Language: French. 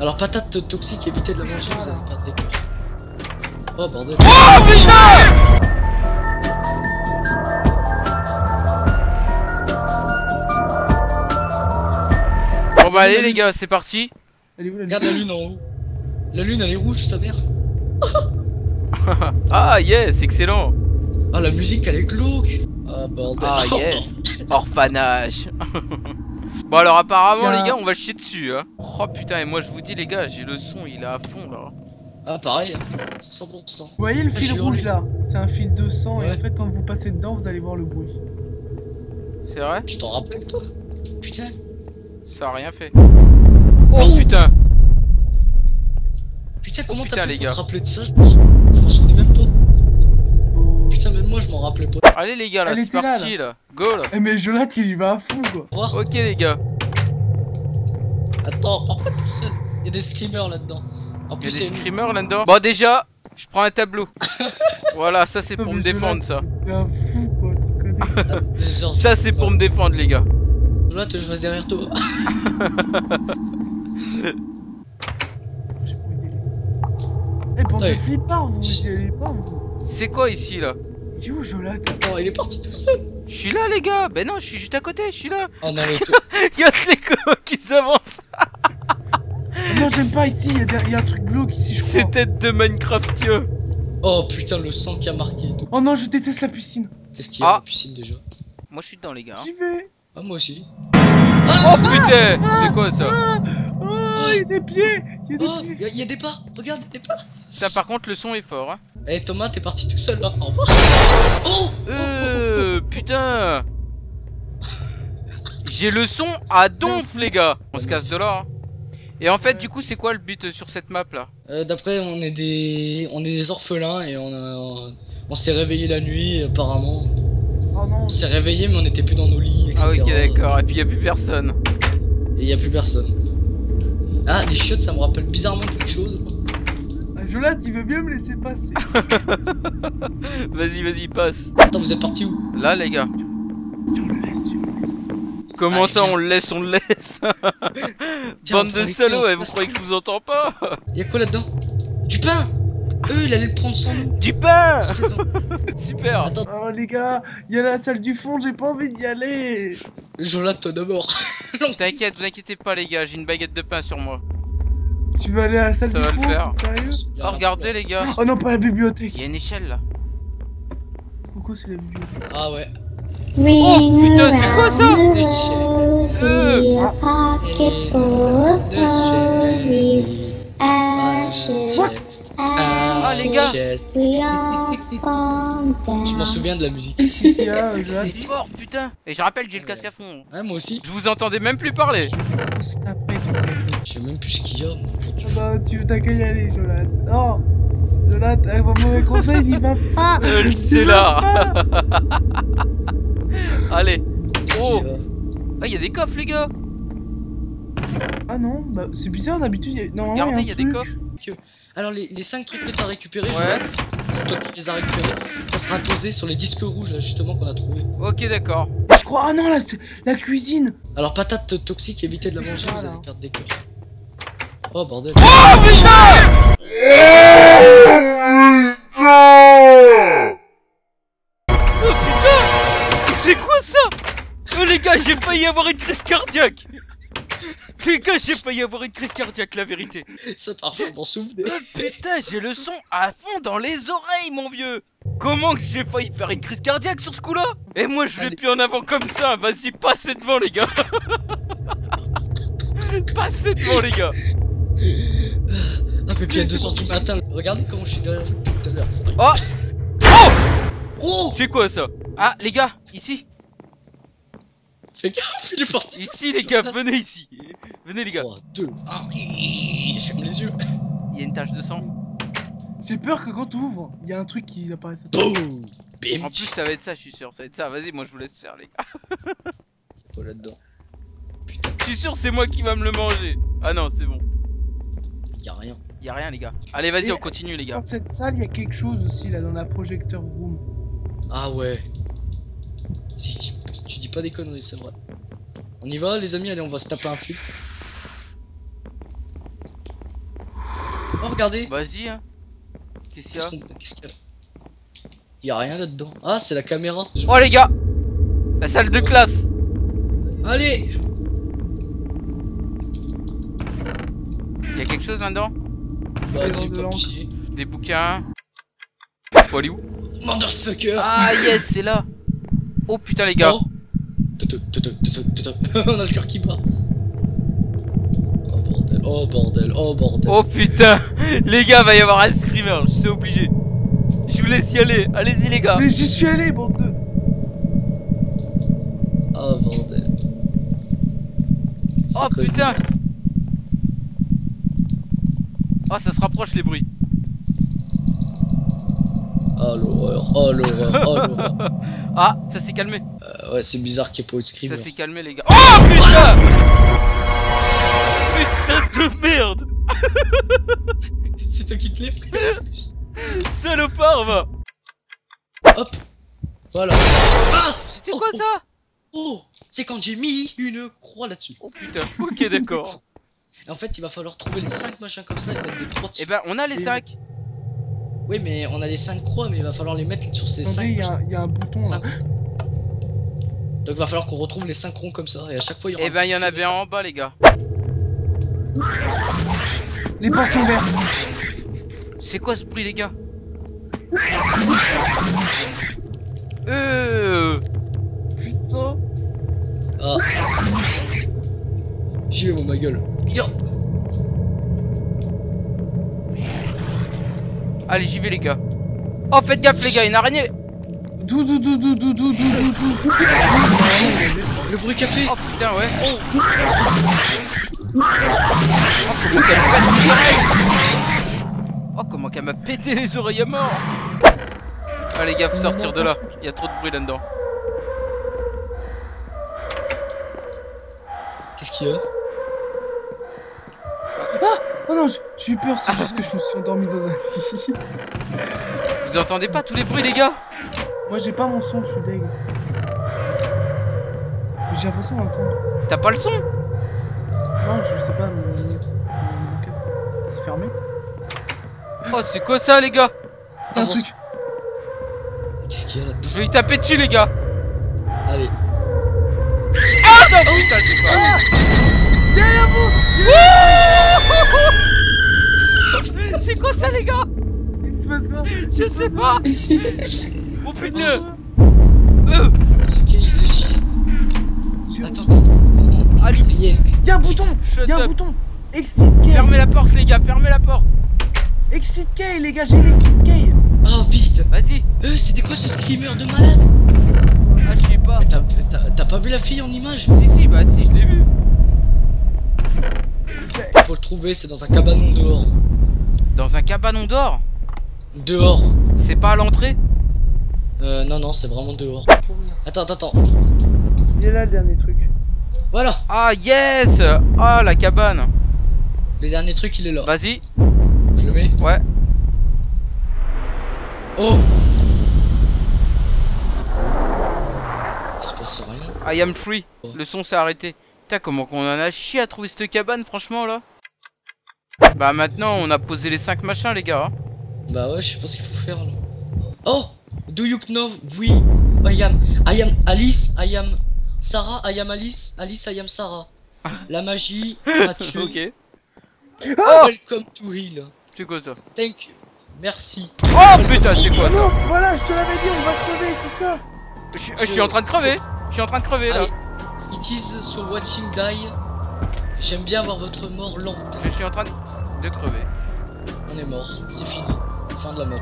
Alors patate toxique, évitez de la manger, vous allez perdre des cœurs. Oh bordel. Oh putain Bon bah allez les gars, c'est parti. Elle est où la Regarde la lune en haut. La lune elle est rouge, ta mère. Ah yes, excellent. Ah la musique elle est glauque. Ah bordel. Ah yes, orphanage. bon alors apparemment les gars, on va chier dessus. Hein. Oh putain, et moi je vous dis les gars, j'ai le son, il est à fond là. Ah pareil, hein. 100%. Vous voyez le fil rouge là? C'est un fil de sang et en fait quand vous passez dedans vous allez voir le bruit. C'est vrai? Tu t'en rappelles toi? Putain. Ça a rien fait. Oh putain Putain comment t'as les fait pour gars. te rappeler de ça Je m'en sou- Putain même moi je m'en rappelais pas. Allez les gars là, c'est là, parti là. Go là. Eh mais Jolat il y va à fond quoi. Ok les gars, Attends, pas tout seul. Il y a des screamers là-dedans. En il y a plus des screamers là-dedans. Bon déjà, je prends un tableau. voilà, ça c'est pour me défendre ça. Jolat, T'es un fou quoi, tu connais. à des heures Ça c'est pour me défendre les gars. Là je reste derrière toi. Eh bande de flippard vous y allez pas vous. C'est quoi ici là? Il est où Jolat Attends, il est parti tout seul. Je suis là les gars. Ben non, je suis juste à côté, je suis là. Oh non mais toi. Y'a les gars qui s'avancent. Non j'aime pas ici, il y, a des- il y a un truc glauque ici je C'est crois. tête de Minecraftien. Oh putain le sang qui a marqué et tout. Oh non je déteste la piscine. Qu'est-ce qu'il y a Ah. dans la piscine déjà Moi je suis dedans les gars. J'y vais. Ah moi aussi. Oh putain C'est quoi ça Ah Oh il y a des pieds Il y a des Oh, il y, a- y a des pas. Regarde, des pas. Ça par contre le son est fort hein. Eh Thomas, t'es parti tout seul là. Au revoir. Oh Euh putain J'ai le son à donf les gars On se casse de là hein. Et en fait du coup c'est quoi le but euh, sur cette map là? Euh, D'après, on est des, on est des orphelins et on a, on s'est réveillé la nuit apparemment. Oh non On s'est réveillé mais on n'était plus dans nos lits, etc. Ah ok d'accord et puis y a plus personne Et y a plus personne. Ah, les chiottes, ça me rappelle bizarrement quelque chose. Ah, Jolat il veut bien me laisser passer. Vas-y vas-y passe Attends, vous êtes parti où? Là les gars tu me laisses. Comment Allez, ça viens. on le laisse on le laisse? Tiens, Bande de salauds eh, vous croyez que je vous entends pas? Y a quoi là-dedans? Du pain Eux, il allait le prendre sans nous. Du pain. Super Attends, Oh les gars, il y a la salle du fond, j'ai pas envie d'y aller. Jolat, toi d'abord. T'inquiète, vous inquiétez pas les gars, j'ai une baguette de pain sur moi. Tu vas aller à la salle Ça du va le faire. Sérieux Oh regardez les gars, Oh non, pas la bibliothèque. il y a une échelle là. Pourquoi c'est la bibliothèque Ah ouais. Oh putain, c'est quoi ça ashes, Ah, les gars. Je m'en souviens de la musique. Qu'est-ce qu'il y a, Jolat C'est fort putain Et je rappelle, j'ai le casque à fond. Ouais, moi aussi. Je vous entendais même plus parler. Je sais même plus ce qu'il y a. Ah bah, tu veux y aller, Jolat. Non Jolat, un mauvais conseil, il va pas Euh, c'est là. Allez. Oh Ah, il y a des coffres les gars. Ah non, bah c'est bizarre, d'habitude, il y a... non, Regardez, il y a des coffres. Alors, les, les 5 trucs que t'as récupérés, Ouais. Jolat, c'est toi qui les as récupérés. Ça sera posé sur les disques rouges, là, justement, qu'on a trouvé. Ok, d'accord. Je crois, ah non, la, la cuisine Alors, patate toxique, évitez de la manger, vous allez perdre des cœurs. Oh, bordel. Oh putain Oh putain C'est quoi ça Oh les gars, j'ai failli avoir une crise cardiaque Les gars, j'ai failli avoir une crise cardiaque, la vérité. Ça, parfois, je m'en souviens. Oh putain, j'ai le son à fond dans les oreilles, mon vieux Comment que j'ai failli faire une crise cardiaque sur ce coup-là? Et moi, je vais Allez. plus en avant comme ça. Vas-y, passez devant, les gars Passez devant, les gars mais puis à 2h du matin, regardez comment je suis derrière vous depuis tout à l'heure. Oh Oh Oh C'est quoi, ça? Ah, les gars, ici Fais gaffe, il est parti. Ici, les gars, venez ici Venez, les gars 3, 2, 1, je ferme les yeux. Il y a une tache de sang. J'ai peur que quand tu ouvres, il y a un truc qui apparaisse. Boum Bim En plus, ça va être ça, je suis sûr. Ça va être ça. Vas-y, moi, je vous laisse faire, les gars. Quoi là-dedans? Je suis sûr, c'est moi qui va me le manger. Ah non, c'est bon. Y'a rien. Y a rien, les gars. Allez, vas-y, on continue, les gars. Dans cette salle, il y a quelque chose aussi, là, dans la projecteur room. Ah ouais. Si tu, tu dis pas des conneries, c'est vrai. On y va, les amis, allez, on va se taper un film. Oh, regardez. Vas-y, hein. Qu'est-ce qu'il y a qu'est-ce qu'il y a Y a rien là-dedans. Ah, c'est la caméra. Oh les gars La salle de classe Allez Il y a quelque chose là-dedans Bah, des papiers. Des bouquins Faut aller où Motherfucker Ah yes, c'est là Oh putain les gars Oh. On a le cœur qui bat. Oh bordel, oh bordel, oh bordel. Oh putain Les gars, va y avoir un screamer, je suis obligé. Je vous laisse y aller, allez-y les gars Mais j'y suis allé, bande de. Oh bordel. Oh putain Oh ça se rapproche les bruits Oh l'horreur, oh l'horreur, oh l'horreur. Ah, ça s'est calmé Euh, ouais, c'est bizarre qu'il n'y ait pas eu de screamer. Ça s'est calmé les gars Oh putain Putain Hop. Voilà. Ah C'était Oh, quoi oh. ça Oh C'est quand j'ai mis une croix là-dessus. Oh putain, ok d'accord Et en fait, il va falloir trouver les 5 machins comme ça et mettre des croix dessus. Eh ben on a les 5 Oui, mais on a les 5 croix, mais il va falloir les mettre sur ces 5 Attendez, il y, a un- il y a un bouton là. Donc il va falloir qu'on retrouve les 5 ronds comme ça et à chaque fois il y aura Eh ben il y en avait un en bas les gars Les portes sont vertes. C'est quoi ce bruit les gars? Euh Putain J'y vais, mon ma gueule. Allez, j'y vais, les gars. Oh, faites gaffe, les gars, une araignée Dou dou dou dou dou dou dou dou Le bruit café Oh putain, ouais Oh, putain, Oh comment qu'elle m'a pété les oreilles à mort Ah les gars faut sortir de là, il y a trop de bruit là-dedans Qu'est-ce qu'il y a? Oh non, j'ai- eu peur, c'est juste que je me suis endormi dans un lit. Vous entendez pas tous les bruits les gars? Moi j'ai pas mon son, je suis deg. Mais J'ai l'impression d'entendre. T'as pas le son? Non, je sais pas, mon. C'est fermé. Oh c'est quoi ça les gars Un truc. Qu'est-ce qu'il y a là-dedans Je vais lui taper dessus les gars. Allez. Ah non putain c'est pas Derrière vous C'est quoi ça les gars Il se passe quoi Je sais pas. Oh putain. Euh. Ce qui est the schiste. J'ai- Attends. Alice Il y a un bouton Shut Y'a un up. Bouton. Exit Fermez la porte les gars, fermez la porte Exit key, les gars, j'ai l'exit key Oh vite. Vas-y. Euh, c'était quoi ce screamer de malade? Ah je sais pas. Mais T'as t'as- t'as pas vu la fille en image? Si si bah si je l'ai vu. C'est- Faut le trouver, c'est dans un cabanon dehors. Dans un cabanon d'or? Dehors. C'est pas à l'entrée? Euh, non, non, c'est vraiment dehors. Attends, attends, attends. Il est là le dernier truc. Voilà, Ah yes! Ah la cabane. Le dernier truc, il est là. Vas-y Je le mets. Ouais Oh Il se passe rien. I am free Le son s'est arrêté Putain comment qu'on en a chié à trouver cette cabane franchement là? Bah maintenant on a posé les 5 machins les gars hein. Bah ouais, je sais pas ce qu'il faut faire là. Oh Do you know Oui. I am. I am Alice. I am Sarah. I am Alice. Alice, I am Sarah. La magie m'a tué. Ok Oh Welcome to Hill. C'est quoi ça Thank you. Merci. Oh putain c'est quoi ça non, voilà, je te l'avais dit, on va crever, c'est ça je, suis- je suis en train de crever Je suis en train de crever là. It is so watching die. J'aime bien voir votre mort lente. Je suis en train de, de crever On est mort. C'est fini. Fin de la map.